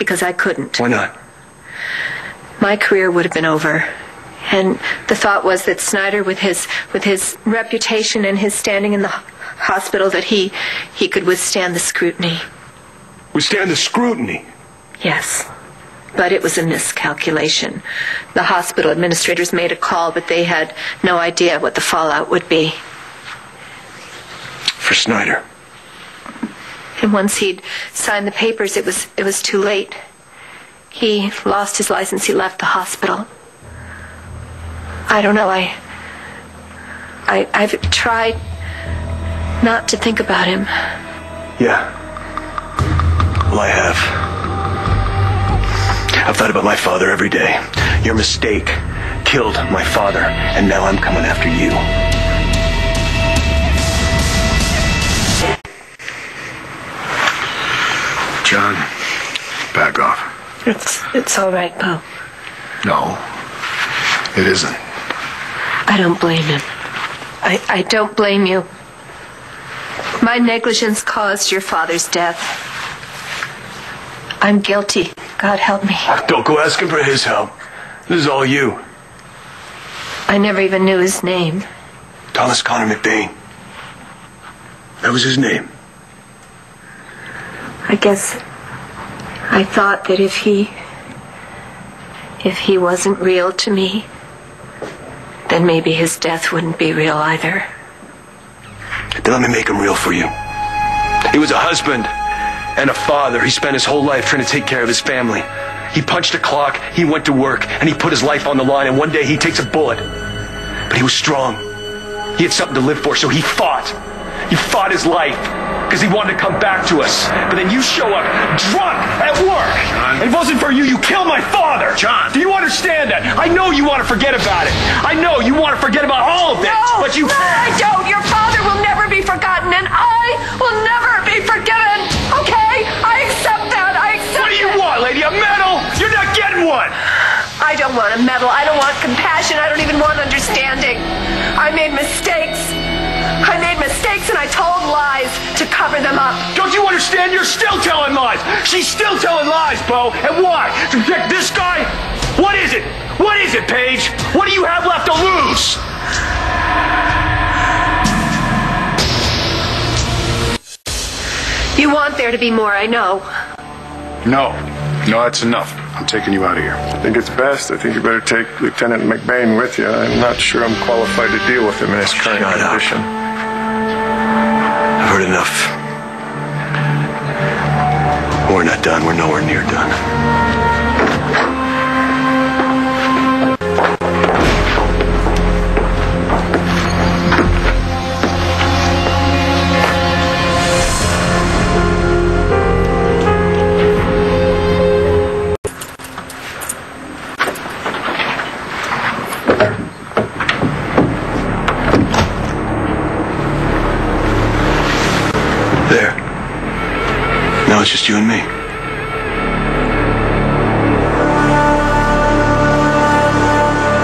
because I couldn't. Why not? My career would have been over. And the thought was that Snyder, with his with his reputation and his standing in the hospital, that he he could withstand the scrutiny. Withstand the scrutiny. Yes. But it was a miscalculation. The hospital administrators made a call, but they had no idea what the fallout would be. For Snyder. And once he'd signed the papers, it was it was too late. He lost his license. He left the hospital. I don't know. I I I've tried not to think about him. Yeah. Well, I have. I've thought about my father every day. Your mistake killed my father, and now I'm coming after you. It's it's all right, Bo. No, it isn't. I don't blame him. I, I don't blame you. My negligence caused your father's death. I'm guilty. God help me. Don't go asking for his help. This is all you. I never even knew his name. Thomas Connor McBain. That was his name. I guess I thought that if he if he wasn't real to me, then maybe his death wouldn't be real either. Then let me make him real for you. He was a husband and a father. He spent his whole life trying to take care of his family. He punched a clock, he went to work, and he put his life on the line, and one day he takes a bullet. But he was strong. He had something to live for, so he fought. He fought his life because he wanted to come back to us. But then you show up drunk at work. John. It wasn't for you. You killed my father. John. Do you understand that? I know you want to forget about it. I know you want to forget about all of it. No, but you no, I don't. Your father will never be forgotten, and I will never be forgiven. Okay, I accept that. I accept. What do you it. want, lady? A medal? You're not getting one. I don't want a medal. I don't want compassion. I don't even want understanding. I made mistakes. I made mistakes and I told lies to cover them up. Don't you understand? You're still telling lies. She's still telling lies, Bo. And why? To protect this guy? What is it? What is it, Paige? What do you have left to lose? You want there to be more, I know. No, no, that's enough. I'm taking you out of here. I think it's best. I think you better take Lieutenant McBain with you. I'm not sure I'm qualified to deal with him in his current Shut up. condition. I've heard enough. We're not done. We're nowhere near done. There. It's just you and me.